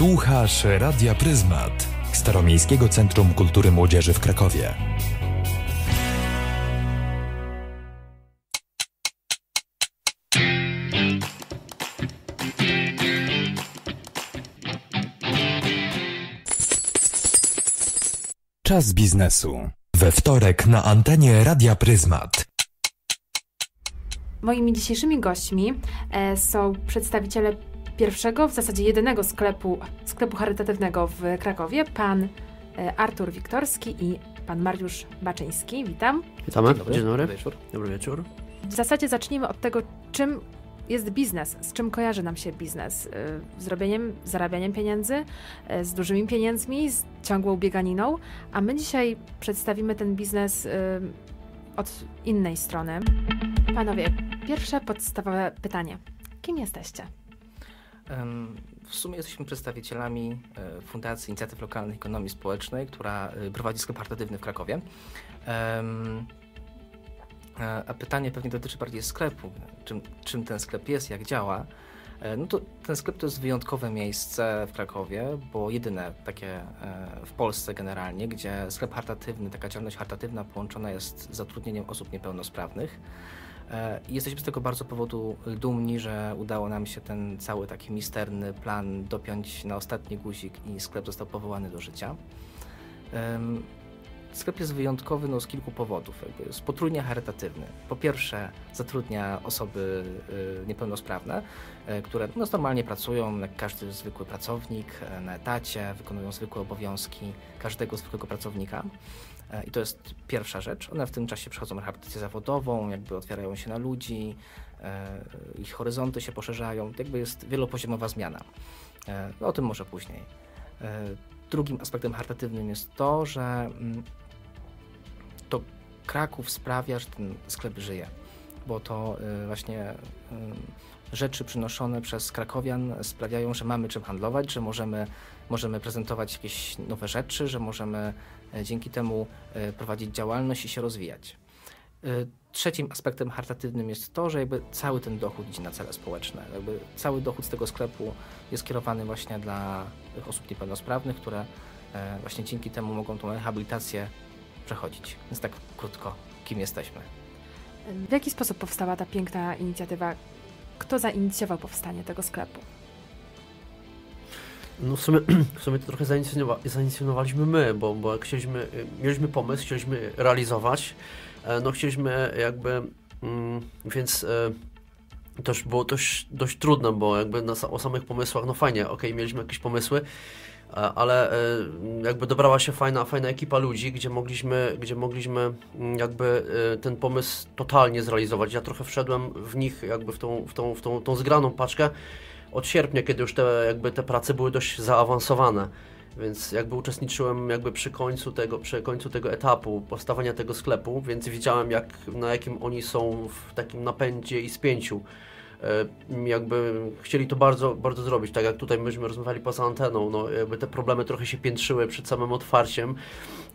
Słuchasz Radia Pryzmat, Staromiejskiego Centrum Kultury Młodzieży w Krakowie. Czas biznesu. We wtorek na antenie Radia Pryzmat. Moimi dzisiejszymi gośćmi e, są przedstawiciele pierwszego, w zasadzie jedynego sklepu, sklepu charytatywnego w Krakowie, pan e, Artur Wiktorski i pan Mariusz Baczyński. Witam. Witamy. Dzień dobry. Dzień dobry. Dobry wieczór. Dobry wieczór. W zasadzie zacznijmy od tego, czym jest biznes, z czym kojarzy nam się biznes. Y, Zrobieniem, zarabianiem pieniędzy, y, z dużymi pieniędzmi, z ciągłą bieganiną, a my dzisiaj przedstawimy ten biznes od innej strony. Panowie, pierwsze podstawowe pytanie. Kim jesteście? W sumie jesteśmy przedstawicielami e, Fundacji Inicjatyw Lokalnych Ekonomii Społecznej, która e, prowadzi sklep charytatywny w Krakowie. E, A pytanie pewnie dotyczy bardziej sklepu. Czym, czym ten sklep jest, jak działa? No to ten sklep to jest wyjątkowe miejsce w Krakowie, bo jedyne takie w Polsce generalnie, gdzie sklep charytatywny, taka działalność charytatywna połączona jest z zatrudnieniem osób niepełnosprawnych. E, jesteśmy z tego bardzo powodu dumni, że udało nam się ten cały taki misterny plan dopiąć na ostatni guzik i sklep został powołany do życia. Sklep jest wyjątkowy no, z kilku powodów. Jakby jest potrójnie charytatywny. Po pierwsze, zatrudnia osoby y, niepełnosprawne, które no, normalnie pracują jak każdy zwykły pracownik na etacie, wykonują zwykłe obowiązki każdego zwykłego pracownika. E, I to jest pierwsza rzecz. One w tym czasie przechodzą rehabilitację zawodową, jakby otwierają się na ludzi, e, ich horyzonty się poszerzają. Jakby jest wielopoziomowa zmiana. E, no, o tym może później. Drugim aspektem charytatywnym jest to, że mm, to Kraków sprawia, że ten sklep żyje, bo to y, właśnie rzeczy przynoszone przez krakowian sprawiają, że mamy czym handlować, że możemy, możemy prezentować jakieś nowe rzeczy, że możemy e, dzięki temu e, prowadzić działalność i się rozwijać. Y, Trzecim aspektem charytatywnym jest to, że jakby cały ten dochód idzie na cele społeczne. Jakby cały dochód z tego sklepu jest kierowany właśnie dla osób niepełnosprawnych, które e, właśnie dzięki temu mogą tą rehabilitację przechodzić. Więc tak krótko, kim jesteśmy. W jaki sposób powstała ta piękna inicjatywa? Kto zainicjował powstanie tego sklepu? No w sumie, w sumie to trochę zainicjowa- zainicjowaliśmy my, bo, bo chcieliśmy, y, mieliśmy pomysł, chcieliśmy realizować, e, no chcieliśmy jakby, mm, więc e, już było dość, dość trudne, bo jakby na, o samych pomysłach, no fajnie, okej, mieliśmy jakieś pomysły, ale e, jakby dobrała się fajna, fajna ekipa ludzi, gdzie mogliśmy, gdzie mogliśmy mm, jakby e, ten pomysł totalnie zrealizować. Ja trochę wszedłem w nich, jakby w tą, w tą, w tą, tą zgraną paczkę, od sierpnia, kiedy już te, jakby te prace były dość zaawansowane. Więc jakby uczestniczyłem jakby przy końcu tego, przy końcu tego etapu powstawania tego sklepu, więc widziałem jak, na jakim oni są w takim napędzie i spięciu. E, Jakby chcieli to bardzo, bardzo zrobić, tak jak tutaj myśmy rozmawiali poza anteną, no jakby te problemy trochę się piętrzyły przed samym otwarciem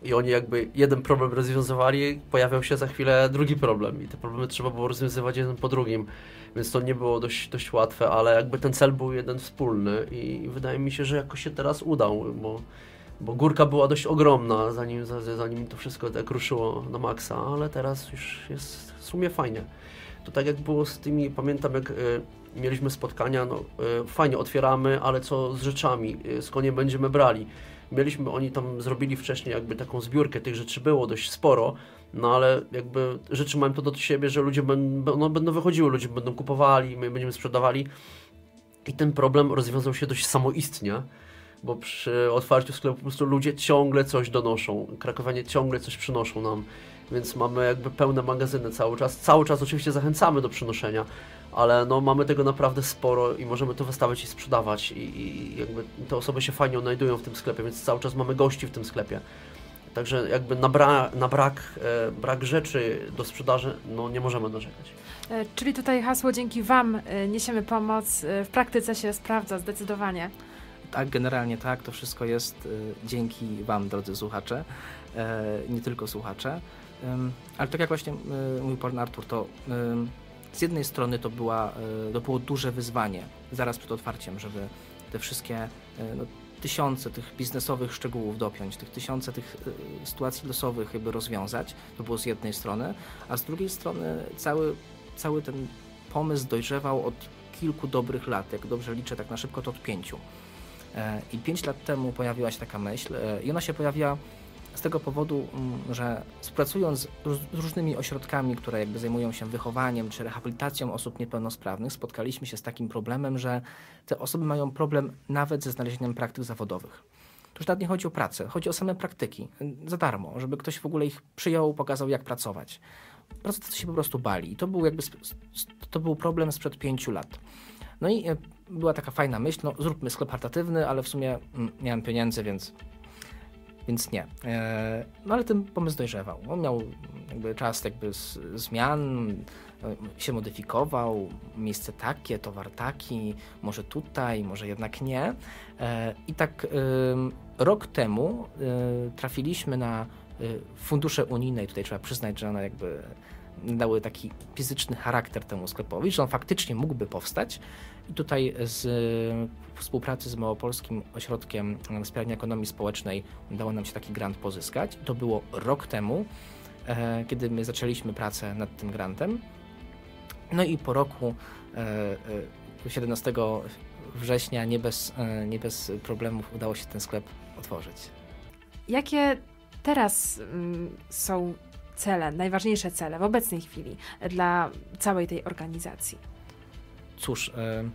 i oni jakby jeden problem rozwiązywali, pojawiał się za chwilę drugi problem i te problemy trzeba było rozwiązywać jeden po drugim więc to nie było dość, dość łatwe, ale jakby ten cel był jeden wspólny i wydaje mi się, że jakoś się teraz udał, bo, bo górka była dość ogromna, zanim, za- zanim to wszystko tak ruszyło na maksa, ale teraz już jest w sumie fajnie. To tak jak było z tymi, pamiętam jak y, mieliśmy spotkania, no y, fajnie otwieramy, ale co z rzeczami, y, skąd je będziemy brali. Mieliśmy, oni tam zrobili wcześniej jakby taką zbiórkę, tych rzeczy było dość sporo, no ale jakby rzeczy mają to do siebie, że ludzie będą, no, będą wychodziły, ludzie będą kupowali, my będziemy sprzedawali. I ten problem rozwiązał się dość samoistnie, bo przy otwarciu sklepu po prostu ludzie ciągle coś donoszą. Krakowianie ciągle coś przynoszą nam, więc mamy jakby pełne magazyny cały czas. Cały czas oczywiście zachęcamy do przynoszenia, ale no mamy tego naprawdę sporo i możemy to wystawiać i sprzedawać i, i jakby te osoby się fajnie odnajdują w tym sklepie, więc cały czas mamy gości w tym sklepie. Także jakby na, bra na brak, e, brak rzeczy do sprzedaży no nie możemy narzekać. E, Czyli tutaj hasło dzięki Wam e, niesiemy pomoc. e, W praktyce się sprawdza zdecydowanie. Tak, generalnie tak, to wszystko jest dzięki Wam, drodzy słuchacze, e, nie tylko słuchacze. Ale tak jak właśnie mówił pan Artur, to z jednej strony to, była, y, to było duże wyzwanie zaraz przed otwarciem, żeby te wszystkie no, tysiące tych biznesowych szczegółów dopiąć, tych tysiące tych sytuacji losowych jakby rozwiązać, to było z jednej strony, a z drugiej strony cały, cały ten pomysł dojrzewał od kilku dobrych lat, jak dobrze liczę tak na szybko, to od pięciu. E, I pięć lat temu pojawiła się taka myśl e, i ona się pojawiła z tego powodu, mm, że współpracując z różnymi ośrodkami, które jakby zajmują się wychowaniem czy rehabilitacją osób niepełnosprawnych, spotkaliśmy się z takim problemem, że te osoby mają problem nawet ze znalezieniem praktyk zawodowych. To już nawet nie chodzi o pracę, chodzi o same praktyki, za darmo, żeby ktoś w ogóle ich przyjął, pokazał jak pracować. Pracodawcy się po prostu bali i to był jakby to był problem sprzed pięciu lat. No i e, była taka fajna myśl, no zróbmy sklep charytatywny, ale w sumie mm, mam pieniędzy, więc, więc nie. E, no ale ten pomysł dojrzewał. On miał jakby czas jakby zmian, e, się modyfikował, miejsce takie, towar taki, może tutaj, może jednak nie. I tak rok temu trafiliśmy na fundusze unijne i tutaj trzeba przyznać, że one jakby dały taki fizyczny charakter temu sklepowi, że on faktycznie mógłby powstać. I tutaj z współpracy z Małopolskim Ośrodkiem Wspierania Ekonomii Społecznej udało nam się taki grant pozyskać. To było rok temu, e, kiedy my zaczęliśmy pracę nad tym grantem. No i po roku, 17 e, e, września, nie bez, nie bez problemów udało się ten sklep otworzyć. Jakie teraz mm, są cele, najważniejsze cele w obecnej chwili dla całej tej organizacji? Cóż, e,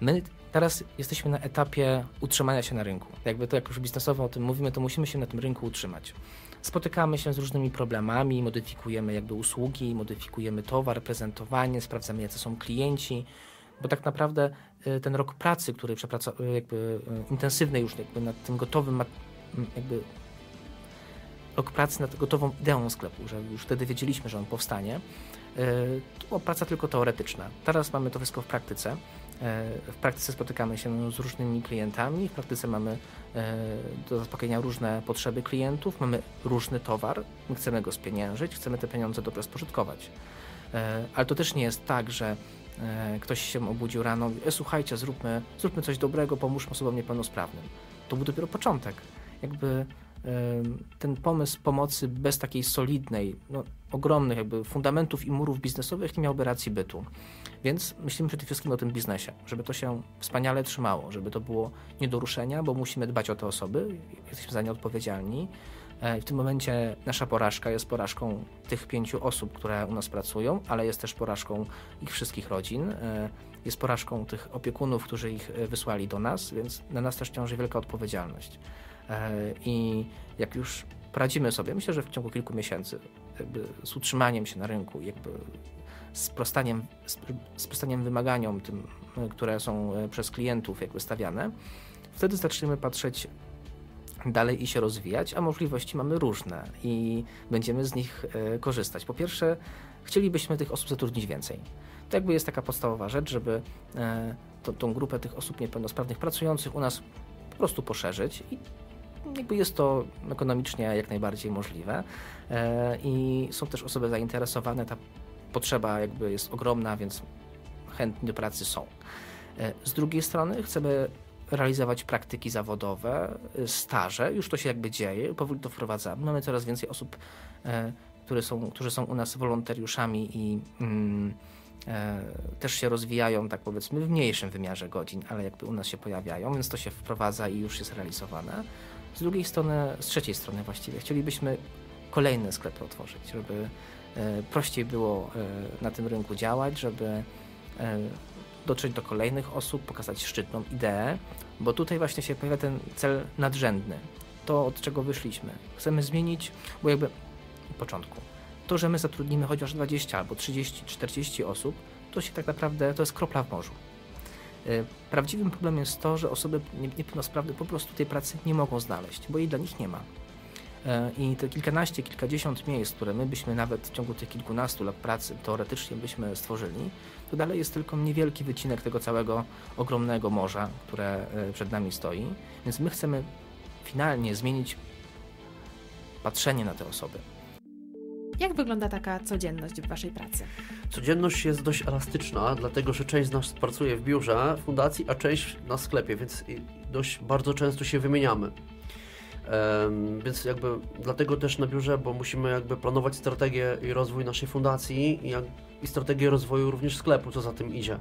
my teraz jesteśmy na etapie utrzymania się na rynku. Jakby to jak już biznesowo o tym mówimy, to musimy się na tym rynku utrzymać. Spotykamy się z różnymi problemami, modyfikujemy jakby usługi, modyfikujemy towar, prezentowanie, sprawdzamy jacy są klienci, bo tak naprawdę e, ten rok pracy, który przepracował, jakby e, intensywny już jakby nad tym gotowym jakby rok pracy nad gotową ideą sklepu, że już wtedy wiedzieliśmy, że on powstanie. E, to była praca tylko teoretyczna. Teraz mamy to wszystko w praktyce. E, w praktyce spotykamy się z różnymi klientami, w praktyce mamy e, do zaspokojenia różne potrzeby klientów, mamy różny towar, my chcemy go spieniężyć, chcemy te pieniądze dobrze spożytkować. Ale to też nie jest tak, że ktoś się obudził rano i e, słuchajcie, zróbmy, zróbmy coś dobrego, pomóżmy osobom niepełnosprawnym. To był dopiero początek. Jakby ten pomysł pomocy bez takiej solidnej, no, ogromnych jakby fundamentów i murów biznesowych nie miałby racji bytu. Więc myślimy przede wszystkim o tym biznesie, żeby to się wspaniale trzymało, żeby to było nie do ruszenia, bo musimy dbać o te osoby, jesteśmy za nie odpowiedzialni. E, w tym momencie nasza porażka jest porażką tych pięciu osób, które u nas pracują, ale jest też porażką ich wszystkich rodzin. E, jest porażką tych opiekunów, którzy ich e, wysłali do nas, więc na nas też ciąży wielka odpowiedzialność. E, I jak już poradzimy sobie, myślę, że w ciągu kilku miesięcy, z utrzymaniem się na rynku, jakby sprostaniem, sprostaniem wymaganiom tym, które są e, przez klientów jakby stawiane, wtedy zaczniemy patrzeć dalej i się rozwijać, a możliwości mamy różne i będziemy z nich e, korzystać. Po pierwsze, chcielibyśmy tych osób zatrudnić więcej. To jakby jest taka podstawowa rzecz, żeby to, tą grupę tych osób niepełnosprawnych pracujących u nas po prostu poszerzyć i jakby jest to ekonomicznie jak najbardziej możliwe e, i są też osoby zainteresowane, ta potrzeba jakby jest ogromna, więc chętni do pracy są. E, z drugiej strony chcemy realizować praktyki zawodowe, e, staże, już to się jakby dzieje, powoli to wprowadzamy. Mamy coraz więcej osób, które są, którzy są u nas wolontariuszami i mm, e, też się rozwijają, tak powiedzmy, w mniejszym wymiarze godzin, ale jakby u nas się pojawiają, więc to się wprowadza i już jest realizowane. Z drugiej strony, z trzeciej strony właściwie, chcielibyśmy kolejne sklepy otworzyć, żeby e, prościej było e, na tym rynku działać, żeby e, dotrzeć do kolejnych osób, pokazać szczytną ideę, bo tutaj właśnie się pojawia ten cel nadrzędny. To, od czego wyszliśmy. Chcemy zmienić, bo jakby w początku, to, że my zatrudnimy chociaż 20 albo 30, 40 osób, to się tak naprawdę, to jest kropla w morzu. E, prawdziwym problemem jest to, że osoby niepełnosprawne po prostu tej pracy nie mogą znaleźć, bo jej dla nich nie ma. E, I te kilkanaście, kilkadziesiąt miejsc, które my byśmy nawet w ciągu tych kilkunastu lat pracy teoretycznie byśmy stworzyli, to dalej jest tylko niewielki wycinek tego całego ogromnego morza, które e, przed nami stoi. Więc my chcemy finalnie zmienić patrzenie na te osoby. Jak wygląda taka codzienność w Waszej pracy? Codzienność jest dość elastyczna, dlatego że część z nas pracuje w biurze fundacji, a część na sklepie, więc dość bardzo często się wymieniamy. Um, więc jakby dlatego też na biurze, bo musimy jakby planować strategię i rozwój naszej fundacji i, jak, i strategię rozwoju również sklepu, co za tym idzie.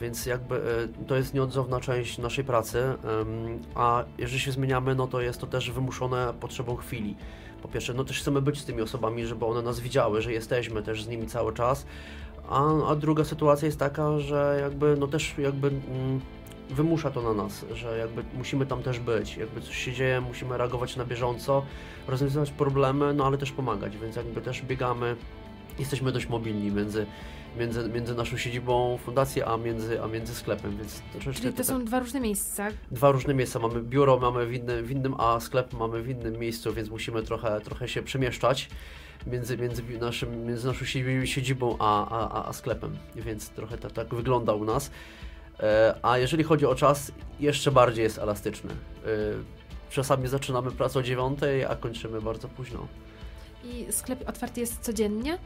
Więc jakby e, to jest nieodzowna część naszej pracy, a jeżeli się zmieniamy, no to jest to też wymuszone potrzebą chwili. Po pierwsze, no też chcemy być z tymi osobami, żeby one nas widziały, że jesteśmy też z nimi cały czas, a, a druga sytuacja jest taka, że jakby no też jakby mm, wymusza to na nas, że jakby musimy tam też być, jakby coś się dzieje, musimy reagować na bieżąco, rozwiązywać problemy, no ale też pomagać, więc jakby też biegamy, jesteśmy dość mobilni między między, między naszą siedzibą fundacji, a między, a między sklepem, więc troszeczkę... Czyli to, są dwa różne miejsca? Dwa różne miejsca. Mamy biuro, mamy w innym, w innym, a sklep mamy w innym miejscu, więc musimy trochę, trochę się przemieszczać między, między, naszym, między naszą siedzibą a, a, a sklepem, więc trochę tak, tak wygląda u nas. E, a jeżeli chodzi o czas, jeszcze bardziej jest elastyczny. E, czasami zaczynamy pracę o 9, a kończymy bardzo późno. I sklep otwarty jest codziennie?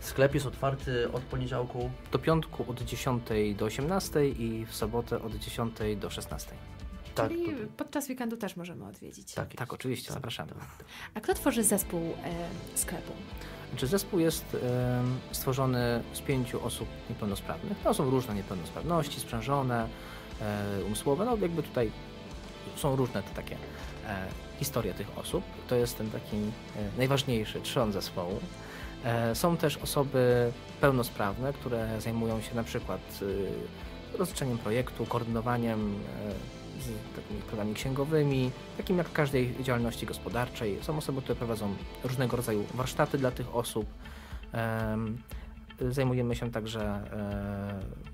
Sklep jest otwarty od poniedziałku do piątku od 10 do 18 i w sobotę od 10 do 16. Tak, Czyli to... podczas weekendu też możemy odwiedzić. Tak, tak oczywiście, tak, zapraszamy. Tak. A kto tworzy zespół e, sklepu? Znaczy zespół jest e, stworzony z pięciu osób niepełnosprawnych. To są różne niepełnosprawności, sprzężone, e, umysłowe. No jakby tutaj są różne te takie e, historie tych osób. To jest ten taki e, najważniejszy trzon zespołu. E, są też osoby pełnosprawne, które zajmują się na przykład rozliczeniem projektu, koordynowaniem z takimi programami księgowymi, takim jak w każdej działalności gospodarczej. Są osoby, które prowadzą różnego rodzaju warsztaty dla tych osób. Zajmujemy się także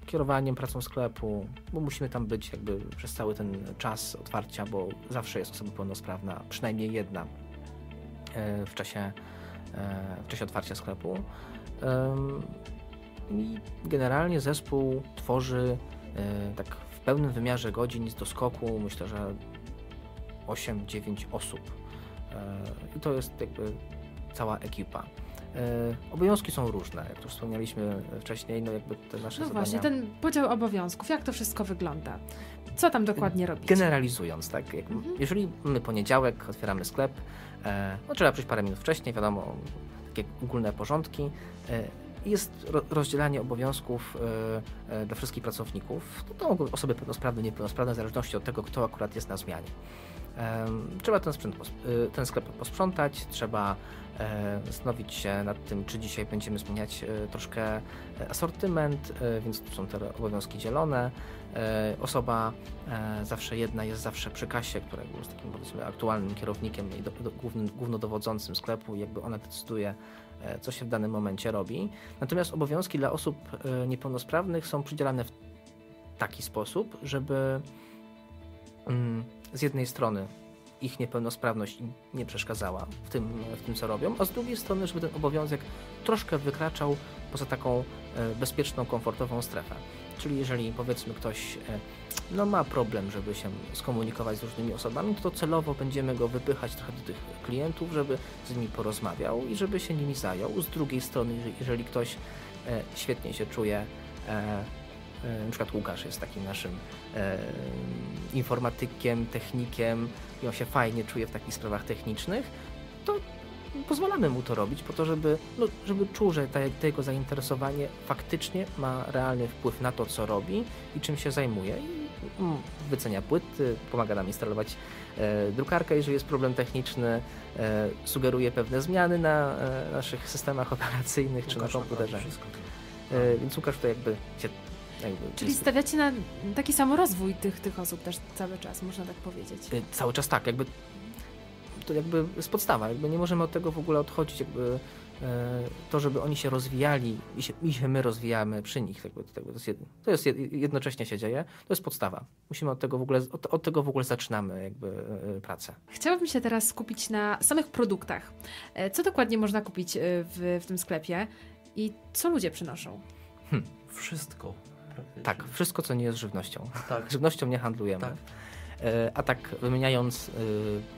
kierowaniem, pracą sklepu, bo musimy tam być jakby przez cały ten czas otwarcia, bo zawsze jest osoba pełnosprawna, przynajmniej jedna w czasie w czasie otwarcia sklepu. I generalnie zespół tworzy e, tak w pełnym wymiarze godzin do skoku, myślę, że 8-9 osób. E, I to jest jakby cała ekipa. E, obowiązki są różne, jak tu wspomnieliśmy wcześniej, no jakby te nasze No zadania... właśnie, ten podział obowiązków, jak to wszystko wygląda? Co tam dokładnie robić? Generalizując, tak, jak, mhm. jeżeli my poniedziałek otwieramy sklep, e, no trzeba przyjść parę minut wcześniej, wiadomo, takie ogólne porządki, e, jest rozdzielanie obowiązków dla wszystkich pracowników. To, to osoby pełnosprawne, niepełnosprawne, w zależności od tego, kto akurat jest na zmianie. Trzeba ten, sprzęt, ten sklep posprzątać, trzeba zastanowić się nad tym, czy dzisiaj będziemy zmieniać e, troszkę e, asortyment, więc tu są te obowiązki dzielone. Osoba zawsze jedna jest zawsze przy kasie, która jest takim powiedzmy aktualnym kierownikiem i głównym, głównodowodzącym sklepu, jakby ona decyduje, co się w danym momencie robi. Natomiast obowiązki dla osób niepełnosprawnych są przydzielane w taki sposób, żeby mm, z jednej strony ich niepełnosprawność nie przeszkadzała w tym, w tym, co robią, a z drugiej strony, żeby ten obowiązek troszkę wykraczał poza taką e, bezpieczną, komfortową strefę. Czyli jeżeli powiedzmy ktoś e, no, ma problem, żeby się skomunikować z różnymi osobami, to celowo będziemy go wypychać trochę do tych klientów, żeby z nimi porozmawiał i żeby się nimi zajął. Z drugiej strony, jeżeli ktoś e, świetnie się czuje na przykład Łukasz jest takim naszym e, informatykiem, technikiem i on się fajnie czuje w takich sprawach technicznych, to pozwalamy mu to robić po to, żeby, no, żeby czuł, że te, jego zainteresowanie faktycznie ma realny wpływ na to, co robi i czym się zajmuje. I mm, wycenia płyty, pomaga nam instalować e, drukarkę, jeżeli jest problem techniczny, e, sugeruje pewne zmiany na e, naszych systemach operacyjnych Łukasz czy na komputerze. E, więc Łukasz to jakby się jakby, Czyli stawiacie na taki samorozwój tych, tych osób też cały czas, można tak powiedzieć. Y, cały czas tak, jakby to jakby jest podstawa, jakby nie możemy od tego w ogóle odchodzić, jakby e, to, żeby oni się rozwijali i się, i się my rozwijamy przy nich, jakby, to, jest, to jest jednocześnie się dzieje, to jest podstawa. Musimy od tego w ogóle, od, od tego w ogóle zaczynamy jakby e, pracę. Chciałabym się teraz skupić na samych produktach. E, co dokładnie można kupić w, w tym sklepie i co ludzie przynoszą? Hmm. Wszystko. Tak, wszystko, co nie jest żywnością. Tak. Żywnością nie handlujemy. Tak. E, a tak wymieniając y,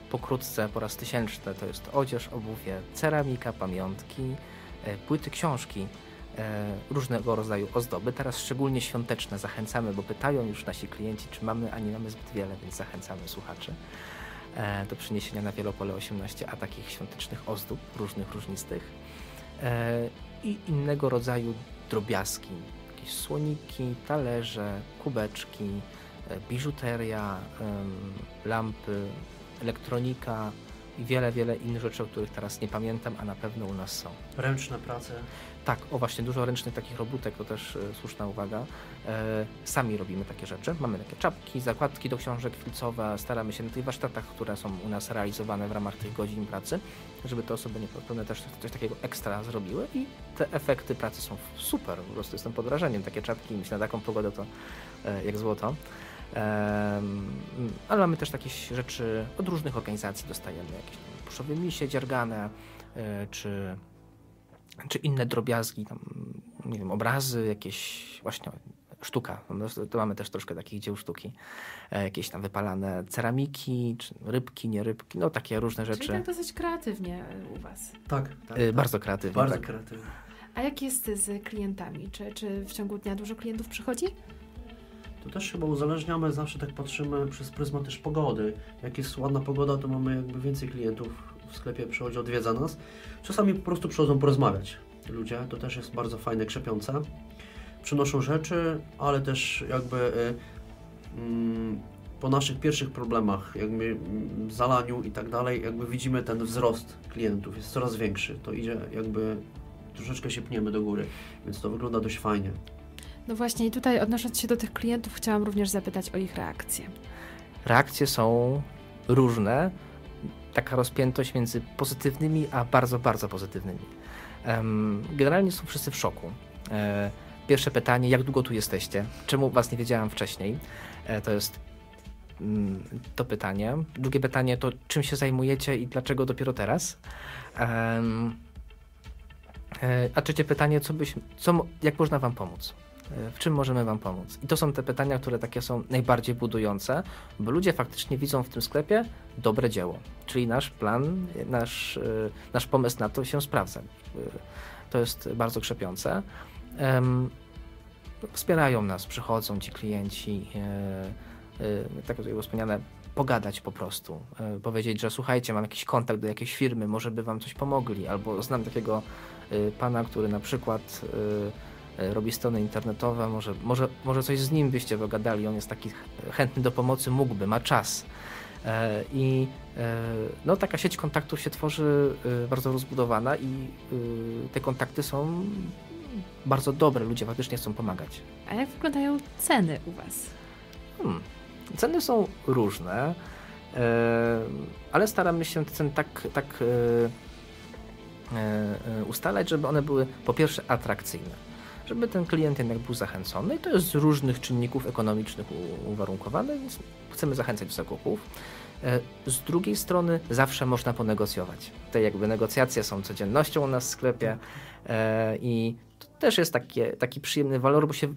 pokrótce po raz tysięczny, to jest odzież, obuwie, ceramika, pamiątki, płyty, książki, różnego rodzaju ozdoby, teraz szczególnie świąteczne zachęcamy, bo pytają już nasi klienci, czy mamy, a nie mamy zbyt wiele, więc zachęcamy słuchaczy do przyniesienia na Wielopole 18, a takich świątecznych ozdób, różnych, różnistych i innego rodzaju drobiazgi, jakieś słoniki, talerze, kubeczki, e, biżuteria, lampy, elektronika i wiele, wiele innych rzeczy, o których teraz nie pamiętam, a na pewno u nas są. Ręczne prace. Tak, o właśnie, dużo ręcznych takich robótek, to też e, słuszna uwaga. E, sami robimy takie rzeczy. Mamy takie czapki, zakładki do książek filcowe, staramy się na tych warsztatach, które są u nas realizowane w ramach tych godzin pracy, żeby te osoby niepełnosprawne też coś takiego ekstra zrobiły i te efekty pracy są super, po prostu jestem pod wrażeniem. Takie czapki, myślę, na taką pogodę to e, jak złoto. Ale mamy też takie rzeczy od różnych organizacji dostajemy, jakieś tam puszowe misie dziergane, e, czy, czy inne drobiazgi, tam, nie wiem, obrazy, jakieś właśnie sztuka. To mamy też troszkę takich dzieł sztuki. E, jakieś tam wypalane ceramiki, czy rybki, nie rybki, no takie różne rzeczy. Czyli tak dosyć kreatywnie u Was. Tak. tak, tak. Bardzo kreatywnie. Bardzo tak. kreatywnie. A jak jest z klientami? Czy, czy w ciągu dnia dużo klientów przychodzi? To też chyba uzależniamy, zawsze tak patrzymy przez pryzmat też pogody. Jak jest ładna pogoda, to mamy jakby więcej klientów w sklepie przychodzi, odwiedza nas. Czasami po prostu przychodzą porozmawiać ludzie, to też jest bardzo fajne, krzepiące przynoszą rzeczy, ale też jakby y, mm, po naszych pierwszych problemach, jakby mm, zalaniu i tak dalej, jakby widzimy ten wzrost klientów, jest coraz większy. To idzie jakby troszeczkę się pniemy do góry, więc to wygląda dość fajnie. No właśnie i tutaj odnosząc się do tych klientów, chciałam również zapytać o ich reakcje. Reakcje są różne. Taka rozpiętość między pozytywnymi a bardzo, bardzo pozytywnymi. Generalnie są wszyscy w szoku. E, Pierwsze pytanie, jak długo tu jesteście? Czemu was nie wiedziałam wcześniej? E, to jest mm, to pytanie. Drugie pytanie to, czym się zajmujecie i dlaczego dopiero teraz? E, a trzecie pytanie, co byś, co, jak można wam pomóc? E, w czym możemy Wam pomóc? I to są te pytania, które takie są najbardziej budujące, bo ludzie faktycznie widzą w tym sklepie dobre dzieło. Czyli nasz plan, nasz, nasz pomysł na to się sprawdza. To jest bardzo krzepiące wspierają nas, przychodzą ci klienci, e, e, tak jak było wspomniane, pogadać po prostu, e, powiedzieć, że słuchajcie, mam jakiś kontakt do jakiejś firmy, może by wam coś pomogli, albo znam takiego e, pana, który na przykład e, e, robi strony internetowe, może, może, może coś z nim byście pogadali, on jest taki chętny do pomocy, mógłby, ma czas. I no, taka sieć kontaktów się tworzy bardzo rozbudowana i te kontakty są bardzo dobre, ludzie faktycznie chcą pomagać. A jak wyglądają ceny u Was? Hmm. Ceny są różne, e, ale staramy się te ceny tak, tak e, e, ustalać, żeby one były po pierwsze atrakcyjne żeby ten klient jednak był zachęcony i to jest z różnych czynników ekonomicznych uwarunkowane, więc chcemy zachęcać do zakupów. Z drugiej strony zawsze można ponegocjować. Te jakby negocjacje są codziennością u nas w sklepie i to też jest takie, taki przyjemny walor, bo się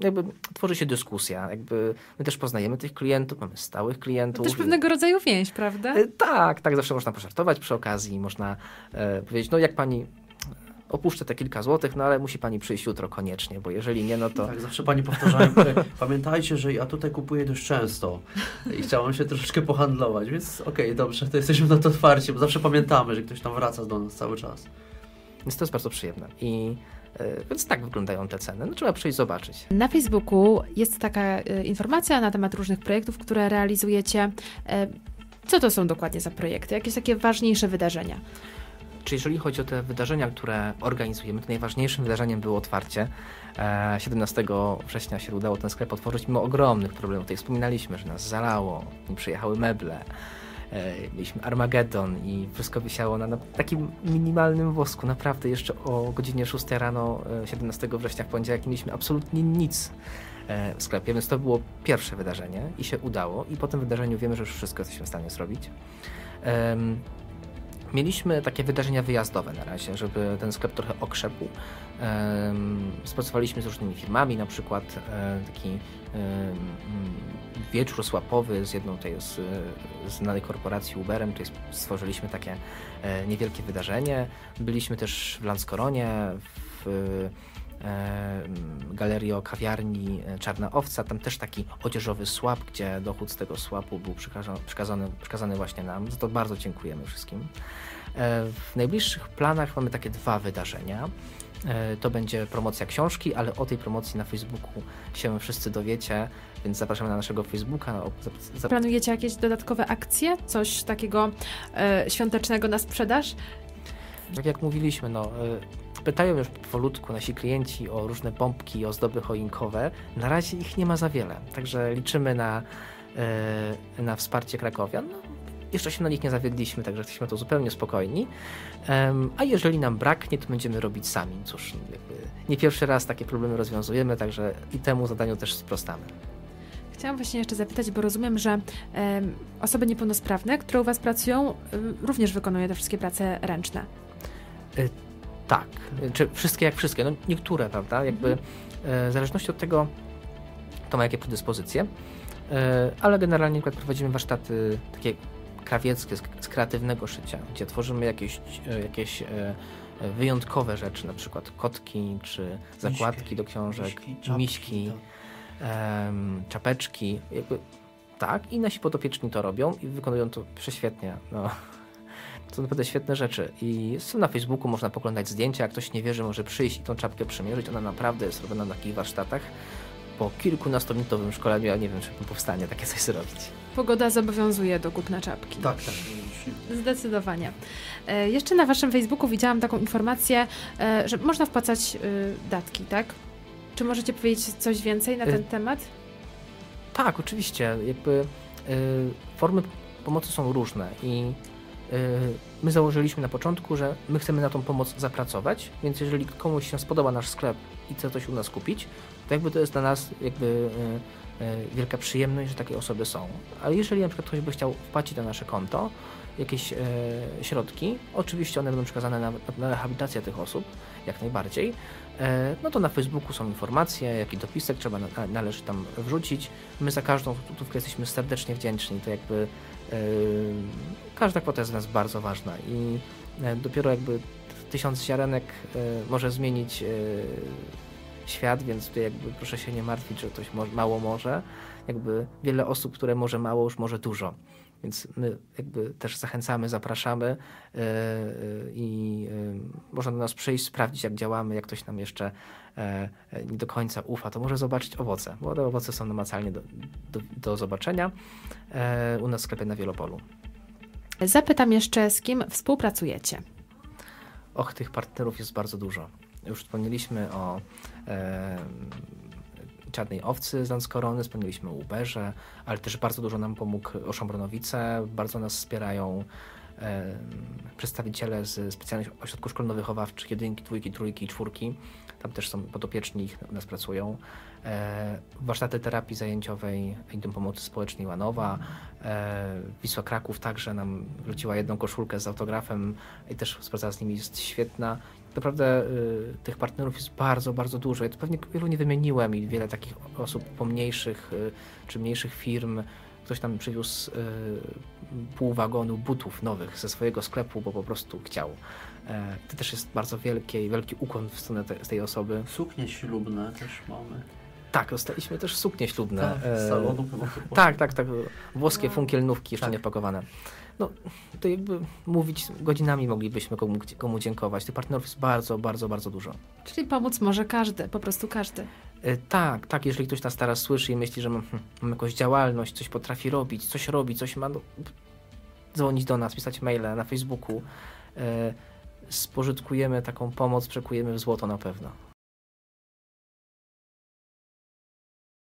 jakby tworzy się dyskusja, jakby my też poznajemy tych klientów, mamy stałych klientów. To też pewnego rodzaju więź, prawda? E, tak, tak, zawsze można pożartować przy okazji, można e, powiedzieć, no jak pani opuszczę te kilka złotych, no ale musi pani przyjść jutro koniecznie, bo jeżeli nie, no to... Tak, zawsze pani powtarzałem, pamiętajcie, że ja tutaj kupuję dość często i chciałam się troszeczkę pohandlować, więc okej, okay, dobrze, to jesteśmy na to otwarci, bo zawsze pamiętamy, że ktoś tam wraca do nas cały czas. Więc to jest bardzo przyjemne. I e, więc tak wyglądają te ceny. No, trzeba przyjść zobaczyć. Na Facebooku jest taka e, informacja na temat różnych projektów, które realizujecie. E, co to są dokładnie za projekty? Jakieś takie ważniejsze wydarzenia? Czy jeżeli chodzi o te wydarzenia, które organizujemy, to najważniejszym wydarzeniem było otwarcie. 17 września się udało ten sklep otworzyć mimo ogromnych problemów. Tutaj wspominaliśmy, że nas zalało, nie przyjechały meble, E, mieliśmy Armageddon i wszystko wisiało na, na, takim minimalnym wosku. Naprawdę jeszcze o godzinie 6 rano 17 e, września w poniedziałek nie mieliśmy absolutnie nic e, w sklepie, więc to było pierwsze wydarzenie i się udało i po tym wydarzeniu wiemy, że już wszystko jesteśmy w stanie zrobić. Mieliśmy takie wydarzenia wyjazdowe na razie, żeby ten sklep trochę okrzepł. Współpracowaliśmy z różnymi firmami, na przykład um, taki wieczór słapowy z jedną z, z znanej korporacji Uberem. Tutaj stworzyliśmy takie e, niewielkie wydarzenie. Byliśmy też w Lanskoronie, w galerii o kawiarni e, Czarna Owca, tam też taki odzieżowy słab, gdzie dochód z tego słapu był przekazany, przekazany właśnie nam. Za to bardzo dziękujemy wszystkim. E, w najbliższych planach mamy takie dwa wydarzenia. E, to będzie promocja książki, ale o tej promocji na Facebooku się wszyscy dowiecie, więc zapraszamy na naszego Facebooka. Planujecie jakieś dodatkowe akcje? Coś takiego e, świątecznego na sprzedaż? Tak jak mówiliśmy, no, pytają już powolutku nasi klienci o różne bombki, ozdoby choinkowe. Na razie ich nie ma za wiele, także liczymy na, na wsparcie krakowian. No, jeszcze się na nich nie zawiedliśmy, także jesteśmy to zupełnie spokojni. Um, a jeżeli nam braknie, to będziemy robić sami. Cóż, nie pierwszy raz takie problemy rozwiązujemy, także i temu zadaniu też sprostamy. Chciałam właśnie jeszcze zapytać, bo rozumiem, że um, osoby niepełnosprawne, które u Was pracują, um, również wykonują te wszystkie prace ręczne. Y tak, czy wszystkie jak wszystkie, no niektóre, prawda, jakby e, w zależności od tego, to ma jakie predyspozycje, e, ale generalnie prowadzimy warsztaty takie krawieckie, z, kreatywnego szycia, gdzie tworzymy jakieś, e, jakieś wyjątkowe rzeczy, na przykład kotki, czy zakładki miśki, do książek, miśki, czapki, miśki um, czapeczki, jakby tak i nasi podopieczni to robią i wykonują to prześwietnie. No. To naprawdę świetne rzeczy. I są na Facebooku, można poglądać zdjęcia. Jak ktoś nie wierzy, może przyjść i tą czapkę przymierzyć. Ona naprawdę jest robiona na takich warsztatach po kilkunastominutowym szkoleniu, ja nie wiem, czy powstanie takie coś zrobić. Pogoda zobowiązuje do kupna czapki. Tak, tak. Zdecydowanie. E, jeszcze na waszym Facebooku widziałam taką informację, e, że można wpłacać e, datki, tak? Czy możecie powiedzieć coś więcej na ten temat? Tak, oczywiście. Jakby formy pomocy są różne i my założyliśmy na początku, że my chcemy na tą pomoc zapracować, więc jeżeli komuś się spodoba nasz sklep i chce coś u nas kupić, to jakby to jest dla nas jakby e, e, wielka przyjemność, że takie osoby są. Ale jeżeli na przykład ktoś by chciał wpłacić na nasze konto jakieś środki, oczywiście one będą przekazane na, na rehabilitację tych osób, jak najbardziej, no to na Facebooku są informacje, jaki dopisek trzeba na, należy tam wrzucić. My za każdą złotówkę jesteśmy serdecznie wdzięczni. To jakby każda kwota jest dla nas bardzo ważna i dopiero jakby tysiąc ziarenek może zmienić świat, więc tutaj jakby proszę się nie martwić, że ktoś mało może. Jakby wiele osób, które może mało, już może dużo. Więc my jakby też zachęcamy, zapraszamy yy, i yy, można do nas przyjść, sprawdzić jak działamy, jak ktoś nam jeszcze yy, nie do końca ufa, to może zobaczyć owoce, bo te owoce są namacalnie do, do, do zobaczenia u nas w sklepie na Wielopolu. Zapytam jeszcze, z kim współpracujecie? Och, tych partnerów jest bardzo dużo. Już wspomnieliśmy o e, Czarnej Owcy z Lanskorony, wspomnieliśmy o Uberze, ale też bardzo dużo nam pomógł Oszambronowice, bardzo nas wspierają e, przedstawiciele z specjalnych ośrodków szkolno-wychowawczych, jedynki, dwójki, trójki i czwórki. Tam też są podopieczni, ich u nas pracują. E, warsztaty terapii zajęciowej i Dom Pomocy Społecznej Łanowa. E, Wisła Kraków także nam wróciła jedną koszulkę z autografem i też współpraca z nimi jest świetna naprawdę y, tych partnerów jest bardzo, bardzo dużo. Ja to pewnie wielu nie wymieniłem i wiele takich osób pomniejszych y, czy mniejszych firm. Ktoś tam przywiózł y, pół wagonu butów nowych ze swojego sklepu, bo po prostu chciał. E, to też jest bardzo wielki, wielki ukłon w stronę te, tej osoby. Suknie ślubne też mamy. Tak, dostaliśmy też suknie ślubne. Tak, z salonu e, tak, tak, tak. Włoskie funkielnówki jeszcze tak. nie pakowane no, to jakby mówić godzinami moglibyśmy komu, komu dziękować. Tych partnerów jest bardzo, bardzo, bardzo dużo. Czyli pomóc może każdy, po prostu każdy. E, tak, tak, jeżeli ktoś nas teraz słyszy i myśli, że mam, hmm, mam jakąś działalność, coś potrafi robić, coś robi, coś ma, no, dzwonić do nas, pisać maile na Facebooku. E, spożytkujemy taką pomoc, przekujemy w złoto na pewno.